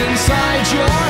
inside your